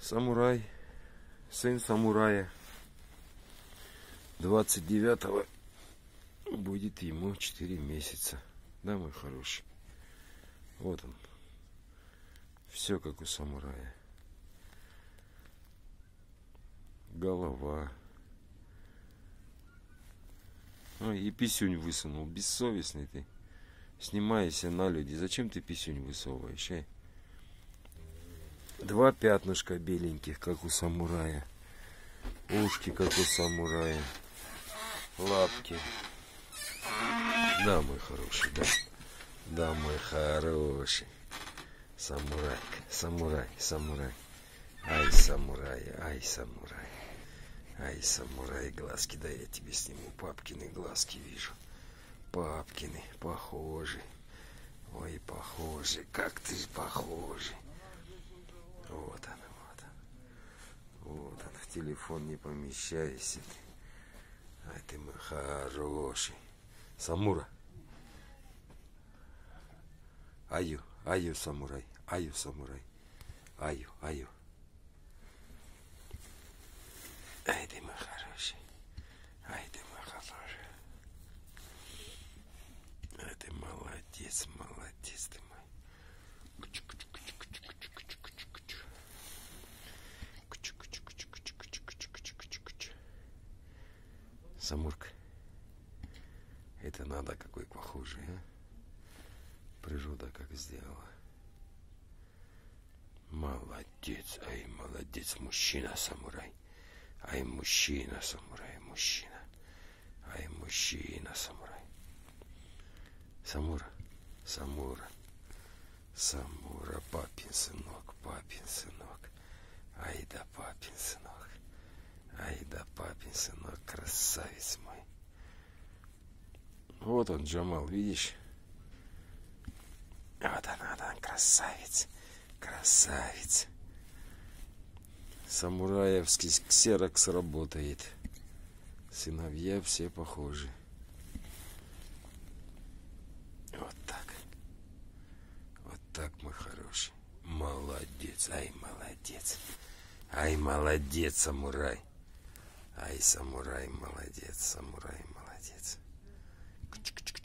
Самурай, сын самурая. 29 будет ему 4 месяца. Да, мой хороший? Вот он. Все как у самурая. Голова. Ой, и писюнь высунул. Бессовестный ты. Снимайся на люди. Зачем ты писюнь высовываешь, эй? Два пятнышка беленьких, как у самурая. Ушки, как у самурая. Лапки. Да, мой хороший, да. Да, мой хороший. Самурай, самурай, самурай. Ай, самурай, ай, самурай. Ай, самурай, глазки, да я тебе сниму. Папкины глазки вижу. Папкины, похожи. Ой, похожи, как ты похожи. Вот он, вот он. Вот он, телефон не помещайся ты. Ай, ты мой хороший. Самура. Аю, аю, самурай, аю, самурай. Аю, аю. Ай, ты мой хороший. Ай, ты мой хороший. Ай, ты молодец, молодец ты Самурка. Это надо какой похожий, а? Природа как сделала. Молодец, ай, молодец, мужчина, самурай. Ай, мужчина, самурай, мужчина. Ай, мужчина, самурай. Самура, Самура. Самура, папин сынок, папин сынок. Ай да папин сынок. Ай да папин сынок, красавец мой. Вот он, Джамал, видишь? Вот он, вот он, красавец, красавец. Самураевский ксерокс работает. Сыновья все похожи. Вот так. Вот так, мой хороший. Молодец, ай, молодец. Ай, молодец, самурай. Ай, самурай молодец, самурай молодец. Кч -кч -кч.